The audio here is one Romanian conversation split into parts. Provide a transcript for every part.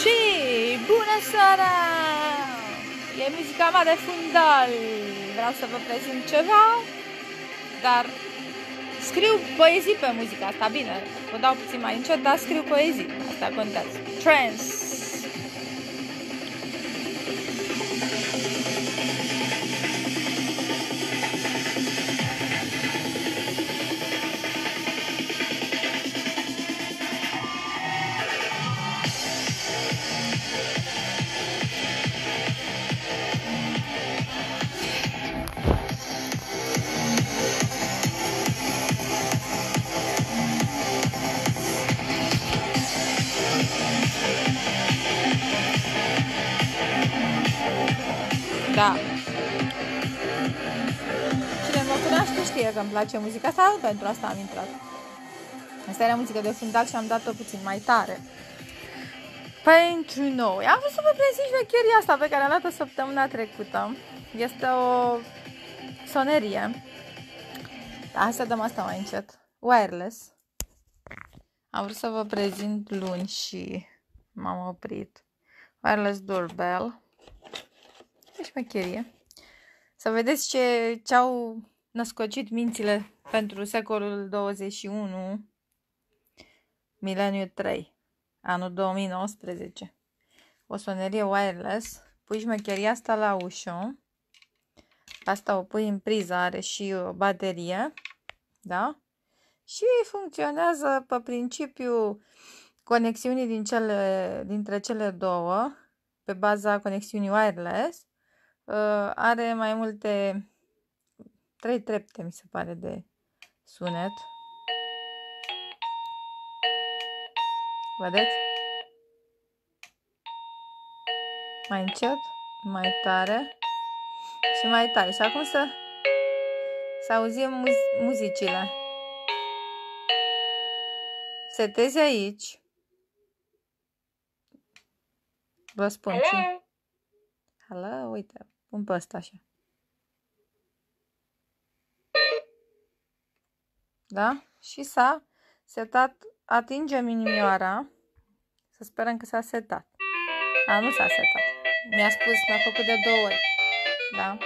Și bună seara! E muzica mea de fundal. Vreau să vă prezint ceva, dar scriu poezii pe muzica asta, bine, vă dau puțin mai încet, dar scriu poezii, asta contează. Trance. Da. Cine mă cunoaște știe că îmi place muzica asta, pentru asta am intrat. Asta era muzică de fundal și am dat-o puțin mai tare. Pentru noi. Am vrut să vă prezint șmecheria asta pe care am dat-o săptămâna trecută. Este o sonerie. Da, hai să dăm asta mai încet. Wireless. Am vrut să vă prezint luni și m-am oprit. Wireless doorbell șmecherie. Să vedeți ce, ce au născocit mințile pentru secolul 21, mileniu 3, anul 2019. O sonerie wireless, puși șmecheria asta la ușă, asta o pui în priză, are și o baterie, da? Și funcționează pe principiu conexiunii din cele, dintre cele două, pe baza conexiunii wireless, uh, are mai multe, trei trepte mi se pare de sunet. Vedeți? Mai încet, mai tare și mai tare. Și acum să, să auzim muz- muzicile. Setezi aici. Vă spun ce. Hello, uite, pun pe ăsta așa. Da? Și s-a setat, atingem inimioara. Să sperăm că s-a setat. A, nu s-a setat. Mi-a spus, mi-a făcut de două ori. Da?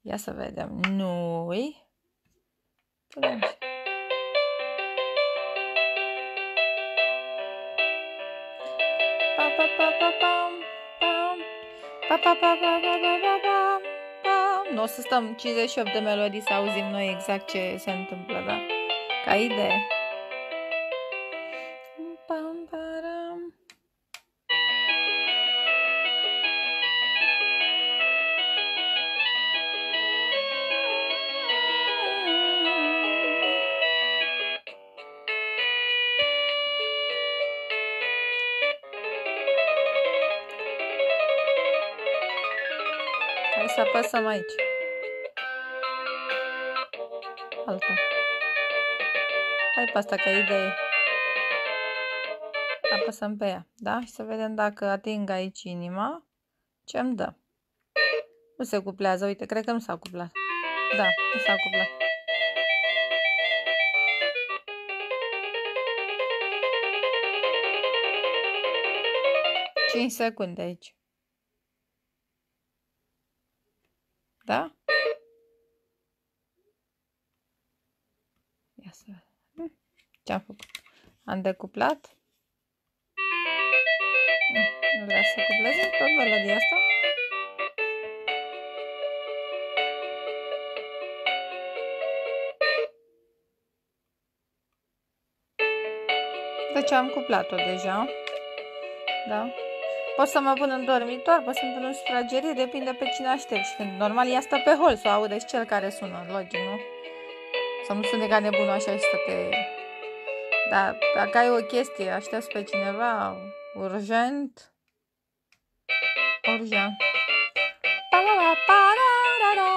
Ia să vedem. Noi. Punem și Nu o să stăm 58 de melodii să auzim noi exact ce se întâmplă, da? Ca idee. Hai să apăsăm aici. Alta. Hai pe asta ca idee. Apăsăm pe ea, da? Și să vedem dacă ating aici inima, ce îmi dă. Nu se cuplează, uite, cred că nu s-a cuplat. Da, nu s-a cuplat. Cinci secunde aici. Da? Ia să vedem. Ce-am făcut? Am decuplat. Nu vrea să cupleze tot melodia asta. Deci am cuplat-o deja. Da? Pot să mă pun în dormitor, pot să mă pun în sufragerie, depinde pe cine aștept. Și când normal ea stă pe hol, să o aude și cel care sună, logic, nu? Să nu sune ca nebunul așa și să te... Dar dacă ai o chestie, aștepți pe cineva urgent, urgent. Pa, pa, pa, pa, da, da, da.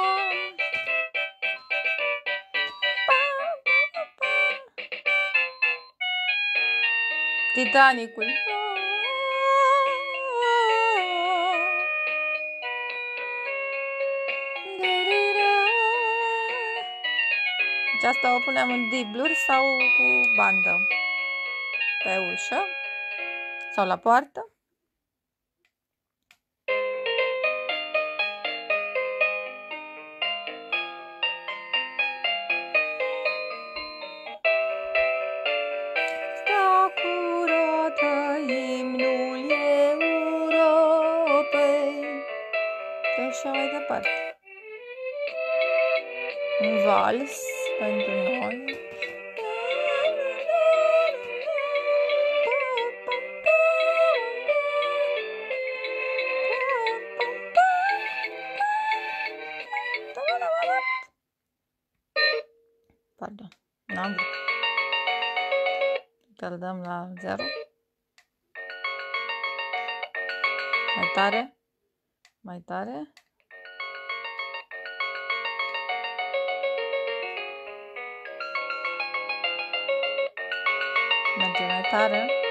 Titanicul. Deci asta o punem în dibluri sau cu bandă pe ușă sau la poartă. așa mai departe. Un vals pentru noi. Pardon, n-am vrut. Îl dăm la 0. Mai tare. Mai tare. Merge mai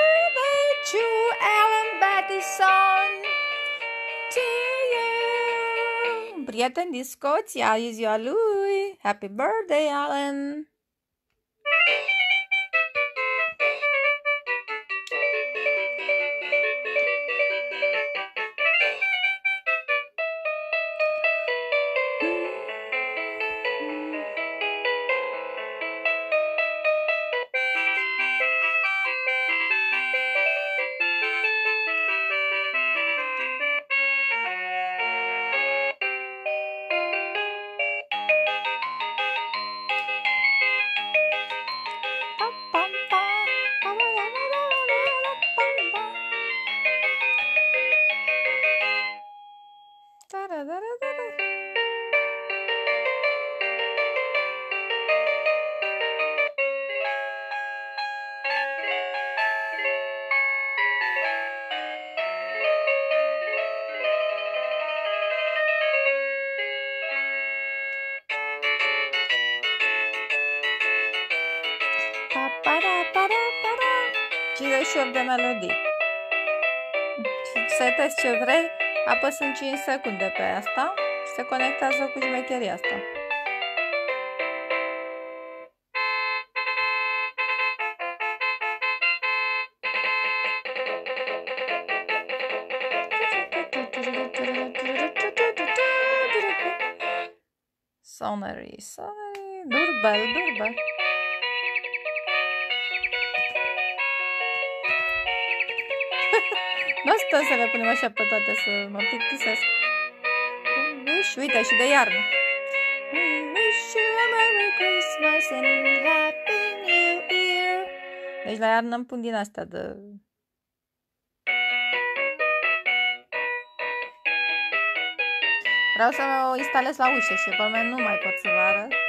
prieten din Scoția, e ziua lui. Happy birthday, Alan. Și de melodii. Setezi ce vrei, apăsând 5 secunde pe asta și se conectează cu șmecheria asta. Sonnery, sonnery, durbel, durbel. Nu stăm să le punem așa pe toate să mă plictisesc. Wish, uite, și de iarnă. Wish you a Merry Christmas and Happy New Year. Deci la iarnă îmi pun din astea de... Vreau să o instalez la ușă și pe nu mai pot să vă arăt.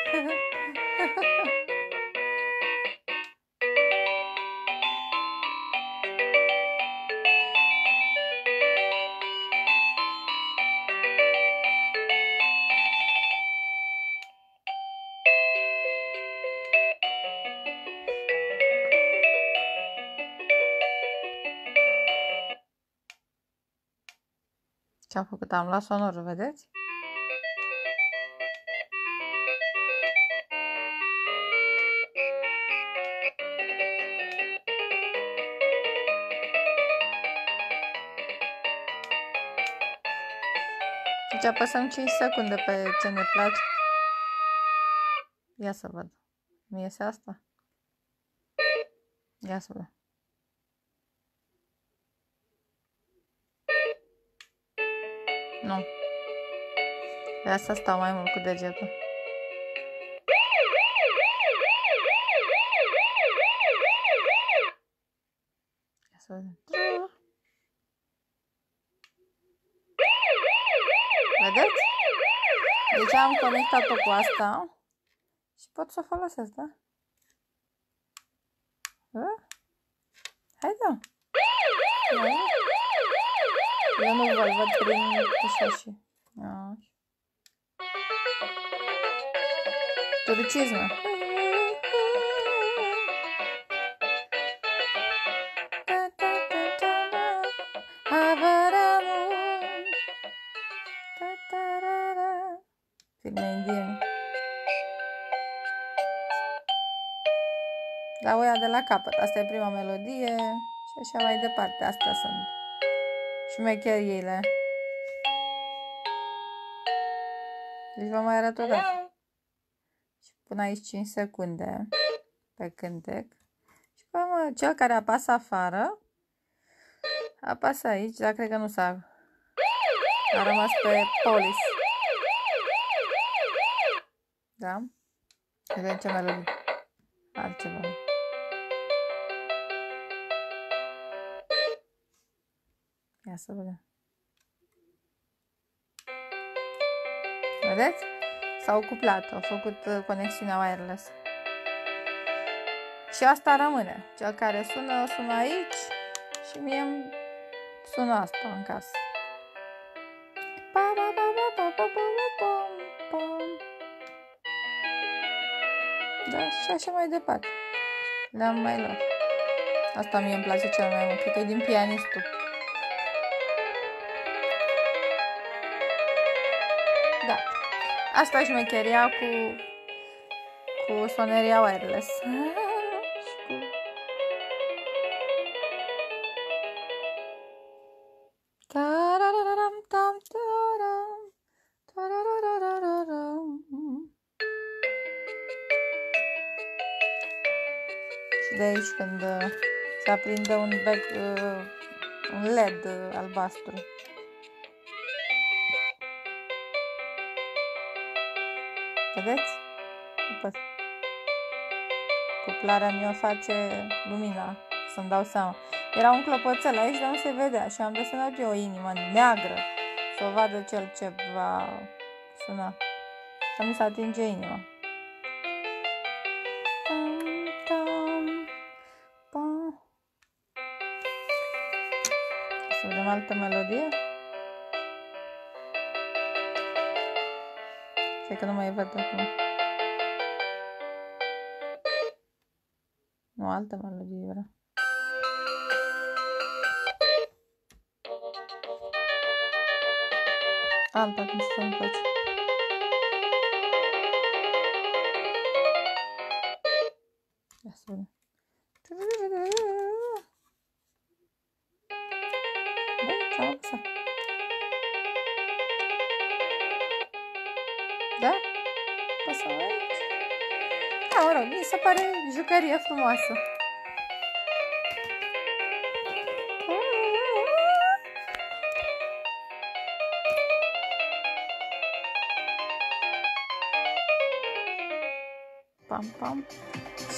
Ce am făcut? Am luat sonorul, vedeți? Deci apăsăm 5 secunde pe ce ne place. Ia să văd. Nu iese asta? Ia să văd. Nu. De asta stau mai mult cu degetul. Ia să vedem. Vedeți? Deci am conectat-o cu asta și pot să o folosesc, da? Hai da! Eu nu vă văd prin așa și... Așa. Turcismă. Filme indiene. La oia de la capăt. Asta e prima melodie și așa mai departe. Astea sunt șmecheriile. Deci vă mai arăt o dată. Și pun aici 5 secunde pe cântec. Și pe mă, cel care apasă afară, apasă aici, dar cred că nu s-a... A rămas pe polis. Da? Vedem ce melodie. Altceva. Ia să vedem. Vedeți? S-a cuplat, a făcut uh, conexiunea wireless. Și asta rămâne. Cel care sună, sună aici și mie îmi sună asta în casă. Da, și așa mai departe. Le-am mai luat. Asta mie îmi place cel mai mult. Cred că e din pianistul. Da. Asta e șmecheria cu, cu soneria wireless. Și de aici când uh, se aprinde un, bec, uh, un LED uh, albastru. Vedeți? Apăs. Cuplarea mi-o face lumina, să-mi dau seama. Era un clopoțel aici, dar nu se vedea și am desenat eu o inimă neagră să o vadă cel ce va suna. Să nu se atinge inima. Să vedem altă melodie. secondo me vado qua. No, alta ma. Alta questa un po'. Ciao, ciao. Da, ce-am apăsat. Da? Pasă aici. Da, mă rog, mi se pare jucărie frumoasă. Pam, pam.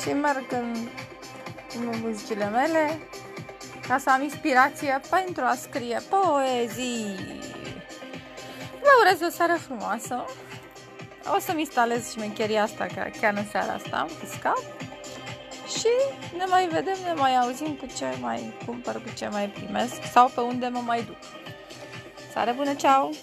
Și merg în, în muzicile mele ca să am inspirație pentru a scrie poezii. Vă urez o seară frumoasă. O să-mi instalez șmecheria asta chiar în seara asta, fiscal. Și ne mai vedem, ne mai auzim cu ce mai cumpăr, cu ce mai primesc sau pe unde mă mai duc. Seară bună, ceau!